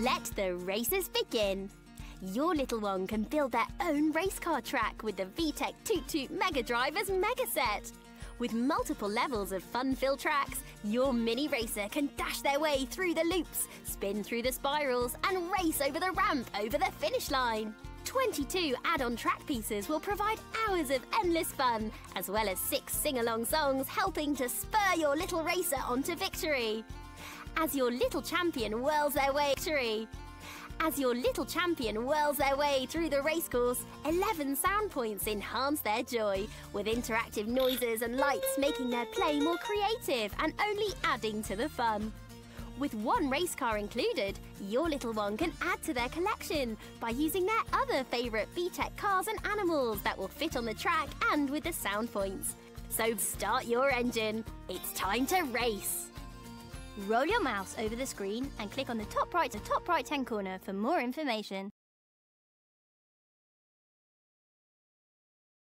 Let the races begin. Your little one can build their own race car track with the VTech Toot Toot Mega Drivers Mega Set. With multiple levels of fun-filled tracks, your mini racer can dash their way through the loops, spin through the spirals, and race over the ramp over the finish line. 22 add-on track pieces will provide hours of endless fun, as well as six sing-along songs helping to spur your little racer onto victory. As your little champion whirls their way through. As your little champion whirls their way through the racecourse, 11 sound points enhance their joy, with interactive noises and lights making their play more creative and only adding to the fun. With one race car included, your little one can add to their collection by using their other favourite VTech cars and animals that will fit on the track and with the sound points. So start your engine. It's time to race. Roll your mouse over the screen and click on the top right to top right hand corner for more information.